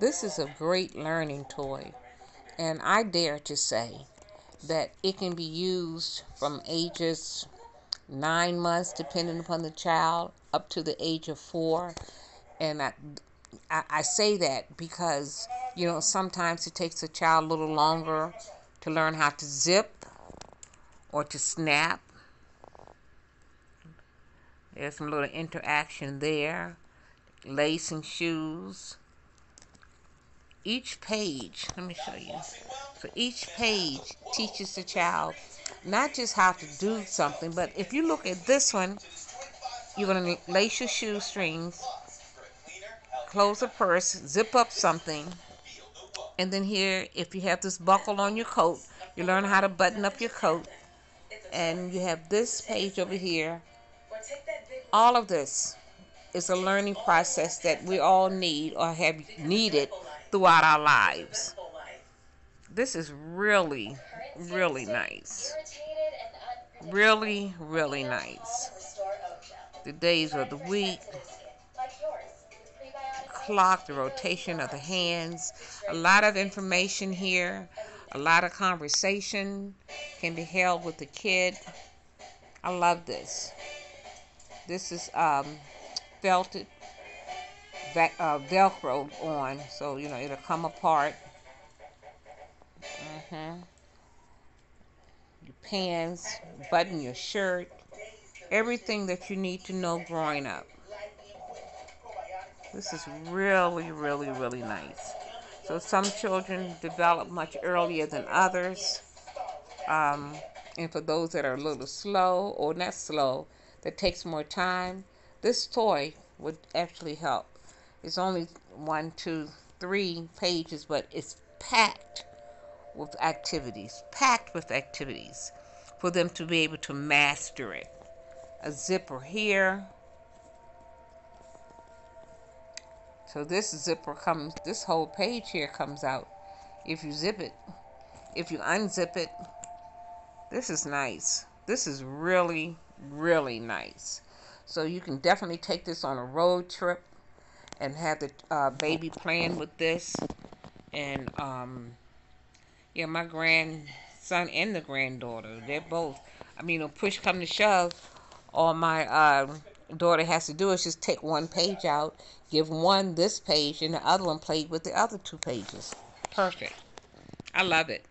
This is a great learning toy, and I dare to say that it can be used from ages nine months, depending upon the child, up to the age of four. And I, I, say that because, you know, sometimes it takes a child a little longer to learn how to zip or to snap. There's some little interaction there. Lacing shoes. Each page, let me show you. So each page teaches the child not just how to do something, but if you look at this one, you're going to lace your shoestrings, close a purse, zip up something, and then here, if you have this buckle on your coat, you learn how to button up your coat, and you have this page over here. All of this is a learning process that we all need or have needed throughout our lives. This is really, really nice. Really, really nice. The days of the week, clock, the rotation of the hands, a lot of information here, a lot of conversation can be held with the kid. I love this. This is um, felted uh, Velcro on, so you know it'll come apart. Mm-hmm. Your pants, button your shirt, everything that you need to know growing up. This is really, really, really nice. So some children develop much earlier than others. Um, and for those that are a little slow or not slow, that takes more time, this toy would actually help. It's only one, two, three pages, but it's packed with activities, packed with activities for them to be able to master it. A zipper here. So this zipper comes, this whole page here comes out if you zip it. If you unzip it, this is nice. This is really, really nice. So you can definitely take this on a road trip and have the uh, baby playing with this. And um, yeah, my grandson and the granddaughter, they're both. I mean, when push come to shove, all my uh, daughter has to do is just take one page out, give one this page, and the other one play with the other two pages. Perfect. I love it.